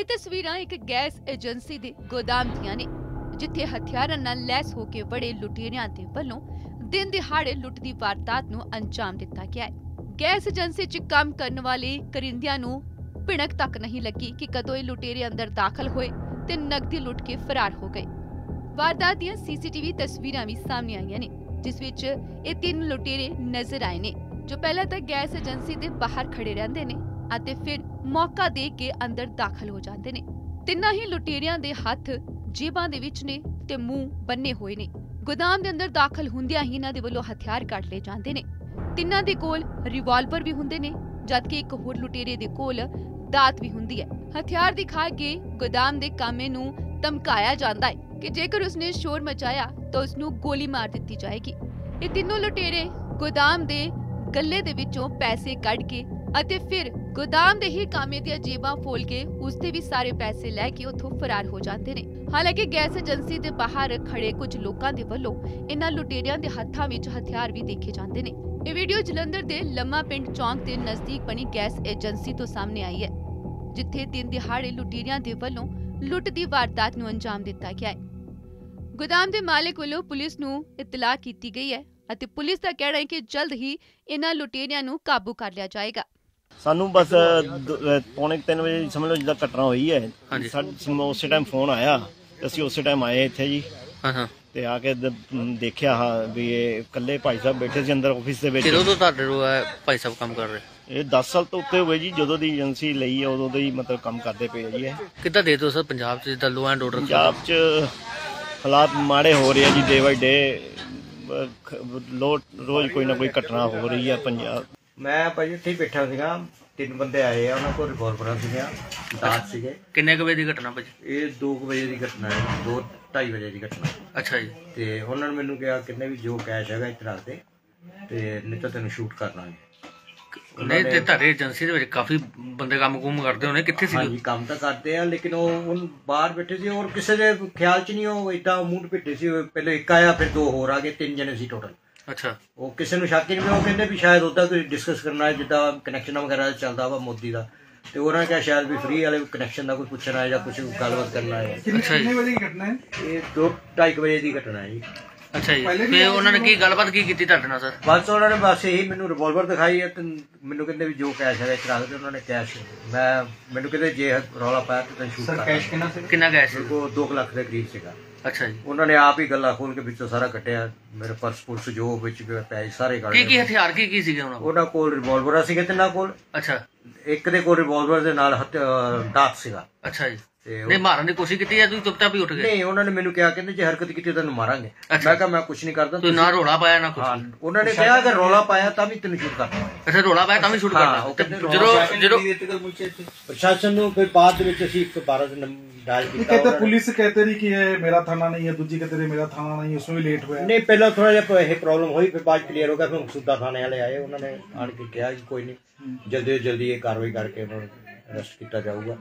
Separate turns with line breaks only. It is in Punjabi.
ਇਹ ਤਸਵੀਰਾਂ ਇੱਕ ਗੈਸ ਏਜੰਸੀ ਦੇ ਗੋਦਾਮ ਦੀਆਂ ਨੇ, ਜਿੱਥੇ ਹਥਿਆਰਾਂ ਨਾਲ ਲੈਸ ਹੋ ਕੇ ਬੜੇ ਲੁਟੇਰਿਆਂ ਦੇ ਵੱਲੋਂ ਦਿਨ ਦਿਹਾੜੇ ਲੁੱਟ ਦੀ ਵਾਰਦਾਤ ਨੂੰ ਅੰਜਾਮ ਦਿੱਤਾ ਗਿਆ ਹੈ। ਗੈਸ ਏਜੰਸੀ 'ਚ ਕੰਮ ਕਰਨ ਵਾਲੇ ਕਰਿੰਦਿਆਂ ਨੂੰ ਭਿਣਕ ਤੱਕ ਨਹੀਂ ਲੱਗੀ ਕਿ ਕਦੋਂ ਇਹ ਲੁਟੇਰੇ ਅੰਦਰ ਦਾਖਲ ਹੋਏ ਤੇ ਨਕਦੀ ਲੁੱਟ ਕੇ ਫਰਾਰ ਹੋ ਗਏ। ਵਾਰਦਾਤ ਦੀਆਂ ਸੀਸੀਟੀਵੀ ਤਸਵੀਰਾਂ ਵੀ ਸਾਹਮਣੇ ਆਈਆਂ ਨੇ, ਜਿਸ ਵਿੱਚ ਇਹ ਤਿੰਨ ਲੁਟੇਰੇ ਨਜ਼ਰ ਆਏ ਨੇ, ਜੋ ਪਹਿਲਾਂ ਤਾਂ ਗੈਸ ਏਜੰਸੀ ਦੇ ਬਾਹਰ ਖੜੇ ਰਹਿੰਦੇ ਨੇ। ਅਤੇ ਫਿਰ ਮੌਕਾ ਦੇ ਕੇ ਅੰਦਰ ਦਾਖਲ ਹੋ ਜਾਂਦੇ ਨੇ। ਤਿੰਨਾਂ ਹੀ ਲੁਟੇਰਿਆਂ ਦੇ ਹੱਥ ਜੇਬਾਂ ਦੇ ਵਿੱਚ ਨੇ ਤੇ ਮੂੰਹ ਬੰਨੇ ਹੋਏ ਨੇ। ਗੋਦਾਮ ਦੇ ਅੰਦਰ ਦਾਖਲ ਹੁੰਦਿਆਂ ਹੀ ਇਹਨਾਂ ਦੇ ਵੱਲੋਂ ਹਥਿਆਰ ਕੱਢ ਲਏ ਜਾਂਦੇ ਨੇ। ਤਿੰਨਾਂ ਦੇ ਕੋਲ ਰਿਵਾਲਵਰ ਵੀ ਹੁੰਦੇ ਨੇ, ਜਦਕਿ ਇੱਕ ਹੋਰ ਲੁਟੇਰੇ ਦੇ ਕੋਲ ਦਾਤ ਵੀ ਹੁੰਦੀ ਹੈ। ਹਥਿਆਰ ਦਿਖਾ ਕੇ ਗੋਦਾਮ ਦੇ ਕਾਮੇ ਨੂੰ ਧਮਕਾਇਆ ਜਾਂਦਾ ਹੈ ਕਿ ਜੇਕਰ ਉਸਨੇ ਸ਼ੋਰ ਮਚਾਇਆ ਤਾਂ ਉਸ ਨੂੰ ਗੋਲੀ ਮਾਰ ਦਿੱਤੀ ਜਾਏਗੀ। ਇਹ ਤਿੰਨੋਂ ਲੁਟੇਰੇ ਗੋਦਾਮ ਦੇ ਗੱਲੇ ਦੇ ਵਿੱਚੋਂ ਪੈਸੇ ਕੱਢ ਕੇ ਅਤੇ ਫਿਰ ਗੋਦਾਮ ਦੇ ਹੀ ਕਾਮੇ ਦੀਆਂ ਜੇਬਾਂ ਫੋਲ ਕੇ ਉਸਦੇ ਵੀ ਸਾਰੇ ਪੈਸੇ ਲੈ ਕੇ ਉੱਥੋਂ ਫਰਾਰ ਹੋ ਜਾਂਦੇ ਨੇ। ਹਾਲਾਂਕਿ ਗੈਸ ਏਜੰਸੀ ਦੇ ਬਾਹਰ ਖੜੇ ਕੁਝ ਲੋਕਾਂ ਦੇ ਵੱਲੋਂ ਇਹਨਾਂ ਲੁਟੇਰਿਆਂ ਦੇ ਹੱਥਾਂ ਵਿੱਚ ਹਥਿਆਰ ਵੀ ਦੇਖੇ ਜਾਂਦੇ ਨੇ। ਇਹ ਵੀਡੀਓ ਜਲੰਧਰ ਦੇ ਲੰਮਾ ਪਿੰਡ ਚੌਂਕ ਦੇ ਨਜ਼ਦੀਕ ਬਣੀ ਗੈਸ ਏਜੰਸੀ ਤੋਂ ਸਾਹਮਣੇ ਆਈ ਹੈ, ਜਿੱਥੇ ਤਿੰਨ ਦਿਹਾੜੇ ਲੁਟੇਰਿਆਂ ਦੇ ਵੱਲੋਂ ਲੁੱਟ ਦੀ ਵਾਰਦਾਤ ਨੂੰ ਅੰਜਾਮ ਦਿੱਤਾ ਗਿਆ ਹੈ। ਗੋਦਾਮ ਦੇ ਮਾਲਕ ਵੱਲੋਂ ਪੁਲਿਸ ਨੂੰ ਇਤਲਾਹ ਕੀਤੀ ਗਈ ਹੈ ਅਤੇ ਪੁਲਿਸ ਦਾ ਕਹਿਣਾ ਹੈ ਕਿ ਜਲਦ ਹੀ ਇਹਨਾਂ ਲੁਟੇਰਿਆਂ ਨੂੰ ਕਾਬੂ ਕਰ ਲਿਆ ਜਾਏਗਾ।
ਸਾਨੂੰ ਬਸ ਦ- ਅਹ ਪੌਣੇ 3 ਵਜੇ ਸਮਝ ਲਓ ਜਿੱਦਾਂ ਘਟਨਾ ਹੋਈ ਹੈ। ਸਾਨੂੰ ਉਸੇ ਟਾਈਮ ਫੋਨ ਆਇਆ। ਤੇ ਅਸੀਂ ਉਸੇ ਟਾਈਮ ਆਏ ਇੱਥੇ ਜੀ।
ਹਾਂ ਹਾਂ।
ਤੇ ਆ ਕੇ ਦ- ਦੇਖਿਆ ਹਾਂ ਵੀ ਇਹ ਇਕੱਲੇ ਭਾਈ ਸਾਹਿਬ ਬੈਠੇ ਸੀ ਅੰਦਰ ਆਫਿਸ ਦੇ ਵਿੱਚ।
ਕਿਦੋਂ ਤੋਂ ਤੁਹਾਡੇ ਕੋਲ ਇਹ ਭਾਈ ਸਾਹਿਬ ਕੰਮ ਕਰ ਰਹੇ?
ਇਹ 10 ਸਾਲ ਤੋਂ ਉੱਤੇ ਹੋਏ ਜੀ। ਜਦੋਂ ਦੀ ਏਜੰਸੀ ਲਈ ਹੈ ਉਦੋਂ ਦੇ ਹੀ ਮਤਲਬ ਕੰਮ ਕਰਦੇ ਪਏ ਆ ਜੀ ਇਹ।
ਕਿੱਦਾਂ ਦੇ ਦੋ ਸਰ? ਪੰਜਾਬ ਚ ਜਿੱਦਾਂ ਲੋ ਐਂਡ ਆਰਡਰ
ਪੰਜਾਬ 'ਚ ਹਾਲਾਤ ਮਾੜੇ ਹੋ ਰਹੇ ਆ ਜੀ। ਡੇ ਬਾਈ ਡੇ ਰੋਜ਼ ਕੋਈ ਨਾ ਕੋਈ ਘਟਨਾ ਹੋ ਰਹੀ ਹੈ ਪੰਜਾਬ
ਮੈਂ ਭਾਜੀ ਇੱਥੇ ਹੀ ਬੈਠਾ ਸੀਗਾ। ਤਿੰਨ ਬੰਦੇ ਆਏ ਆ ਉਹਨਾਂ ਕੋਲ ਰਿਵੋਲਵਰਾਂ ਸੀਗੀਆਂ ਦਾਤ ਸੀਗੇ।
ਕਿੰਨੇ ਕੁ ਵਜੇ ਦੀ ਘਟਨਾ ਭਾਜੀ
ਇਹ 2 ਵਜੇ ਦੀ ਘਟਨਾ ਹੈ 2:30 ਵਜੇ ਦੀ ਘਟਨਾ।
ਅੱਛਾ ਜੀ।
ਤੇ ਉਹਨਾਂ ਨੇ ਮੈਨੂੰ ਕਿਹਾ ਕਿੰਨੇ ਵੀ ਜੋ ਕੈਸ਼ ਹੈਗਾ ਇੱਥੇ ਰੱਖ ਦੇ ਤੇ ਨਹੀਂ ਤਾਂ ਤੈਨੂੰ ਸ਼ੂਟ ਕਰ ਲਾਂਗੇ।
ਨਹੀਂ ਤੇ ਤੁਹਾਡੇ ਏਜੰਸੀ ਦੇ ਵਿੱਚ ਕਾਫੀ ਬੰਦੇ ਕੰਮ ਕੁਮ ਕਰਦੇ ਹੋਣੇ ਕਿੱਥੇ ਸੀ?
ਹਾਂਜੀ ਕੰਮ ਤਾਂ ਕਰਦੇ ਆ ਲੇਕਿਨ ਉਹ ਹੁਣ ਬਾਹਰ ਬੈਠੇ ਸੀ ਔਰ ਕਿਸੇ ਦੇ ਖਿਆਲ 'ਚ ਨਹੀਂ ਉਹ ਇਦਾਂ ਮੂੰਹ ਪਿੱਟੇ ਸੀ ਉਹ ਪਹਿਲੇ ਇੱਕ ਆਇਆ ਫਿਰ ਦੋ ਹੋਰ ਆ ਗਏ ਤਿੰਨ ਜਣੇ ਸੀ ਟੋਟਲ
ਅੱਛਾ।
ਉਹ ਕਿਸੇ ਨੂੰ ਸ਼ੱਕ ਹੀ ਨਹੀਂ ਪਿਆ ਉਹ ਕਹਿੰਦੇ ਵੀ ਸ਼ਾਇਦ ਉਹਦਾ ਕੋਈ ਡਿਸਕਸ ਕਰਨਾ ਹੈ ਜਿੱਦਾਂ ਕਨੈਕਸ਼ਨ ਵਗੈਰਾ ਚੱਲਦਾ ਵਾ ਮੋਦੀ ਦਾ। ਤੇ ਉਹਨਾਂ ਨੇ ਕਿਹਾ ਸ਼ਾਇਦ ਵੀ ਫ੍ਰੀ ਵਾਲੇ ਕਨੈਕਸ਼ਨ ਦਾ ਕੋਈ ਪੁੱਛਣਾ ਹੈ ਜਾਂ ਕੁਝ ਗੱਲਬਾਤ ਕਰਨਾ ਹੈ
ਅੱਛਾ ਜੀ।
ਇਹ 2:30 ਵਜੇ ਦੀ ਘਟਨਾ ਹੈ ਜੀ।
ਅੱਛਾ ਜੀ। ਫੇ ਉਹਨਾਂ ਨੇ ਕੀ ਗੱਲਬਾਤ ਕੀ ਕੀਤੀ ਤੁਹਾਡੇ ਨਾਲ ਸਰ?
ਬਸ ਉਹਨਾਂ ਨੇ ਬਸ ਇਹੀ ਮੈਨੂੰ ਰਿਵਾਲਵਰ ਦਿਖਾਈ ਹੈ ਤੇ ਮੈਨੂੰ ਕਹਿੰਦੇ ਵੀ ਜੋ ਕੈਸ਼ ਹੈਗਾ ਚੜਾ ਦੇ ਉਹਨਾਂ ਨੇ ਕੈਸ਼ ਮੈਂ ਮੈਨੂੰ ਕਹਿੰਦੇ ਜੇ ਰੌਲਾ ਪਾਇਆ ਤੇ ਤੈਨੂੰ ਸ਼ੂਟ ਕਰ ਕੈਸ਼ ਕਿੰਨਾ ਸੀ
ਕਿੰਨਾ ਗੈਸ ਸੀ?
ਕੋ 2 ਲੱਖ ਦੇ ਕਰੀਬ ਸੀਗਾ।
ਅੱਛਾ ਜੀ।
ਉਹਨਾਂ ਨੇ ਆਪ ਹੀ ਗੱਲਾਂ ਖੋਲ ਕੇ ਵਿੱਚੋਂ ਸਾਰਾ ਕੱਟਿਆ ਮੇਰੇ ਪਰਸ ਪੁਰਸ ਜੋ ਵਿੱਚ ਪੈਸੇ ਸਾਰੇ ਕੱਢ
ਕੀ ਕੀ ਹਥਿਆਰ ਕੀ ਕੀ ਸੀਗੇ ਉਹਨਾਂ ਕੋਲ?
ਉਹਨਾਂ ਕੋਲ ਰਿਵਾਲਵਰ ਸੀਗੇ ਤਿੰਨਾਂ ਕੋਲ।
ਅੱਛਾ।
ਇੱਕ ਦੇ ਕੋਲ ਰਿਵਾਲਵਰ ਦੇ ਨਾਲ ਹਥ- ਅਹ ਦਾਤ ਸੀਗਾ।
ਅੱਛਾ ਜੀ।
ਤੇ ਉਹ-
ਨਹੀਂ ਮਾਰਨ ਦੀ ਕੋਸ਼ਿਸ਼ ਕੀਤੀ ਜਾਂ ਤੁਸੀਂ ਚੁੱਪਚਾਪ ਹੀ ਉੱਠ ਗਏ
ਨਹੀਂ ਉਹਨਾਂ ਨੇ ਮੈਨੂੰ ਕਿਹਾ ਕਹਿੰਦੇ ਜੇ ਹਰਕਤ ਕੀਤੀ ਤੈਨੂੰ ਮਾਰਾਂਗੇ
ਅੱਛਾ।
ਮੈਂ ਕਿਹਾ ਮੈਂ ਕੁਝ ਨਹੀਂ ਕਰਦਾ
ਤੁਸੀਂ ਨਾ ਰੋਲਾ ਪਾਇਆ ਨਾ ਕੁਝ
ਹਾਂ ਉਹਨਾਂ ਨੇ ਕਿਹਾ ਕਿ ਰੌਲਾ ਪਾਇਆ ਤਾਂ ਵੀ ਤੈਨੂੰ ਸ਼ੂਟ ਕਰਨਾ
ਅੱਛਾ ਰੋਲਾ ਪਾਇਆ ਤਾਂ ਵੀ ਸ਼ੂਟ
ਹਾਂ,
ਕਰਨਾ
ਉਹ
ਤੇ
ਕਹਿੰਦੇ ਰੌਲਾ
ਜਦੋਂ
ਪਾਇਆ
ਜਦੋਂ
ਪ੍ਰਸ਼ਾਸਨ ਨੂੰ ਫਿਰ ਬਾਅਦ ਦੇ ਵਿੱਚ ਅਸੀਂ 112 ਦੇ ਨੰਬਰ ਡਾਇਲ
ये
ਕੀਤਾ
कहते
ਉਹਨਾਂ ਨੇ।
पुलिस कहते रही कि ये मेरा थाना नहीं है दूजी कहते रही मेरा थाना नहीं है उसमें भी लेट हुआ है
ਨਹੀਂ ਪਹਿਲਾਂ ਥੋੜਾ ਜਿਹਾ ਇਹ ਪ੍ਰੋਬਲਮ ਹੋਈ ਫਿਰ ਬਾਅਦ ਕਲੀਅਰ ਹੋ ਗਿਆ ਫਿਰ ਸੁੱਦਾ ਥਾਣੇ ਵਾਲੇ ਆਏ ਉਹਨਾਂ ਨੇ ਆਣ ਕੇ ਕਿਹਾ ਕਿ ਕੋਈ ਨਹੀਂ ਜਲਦੀ ਤੋਂ ਜਲਦੀ ਇਹ ਕਾਰਵਾਈ ਕਰਕੇ ਉਹਨਾਂ ਨੂੰ ਅਰੈਸਟ ਕੀਤਾ ਜਾਊਗਾ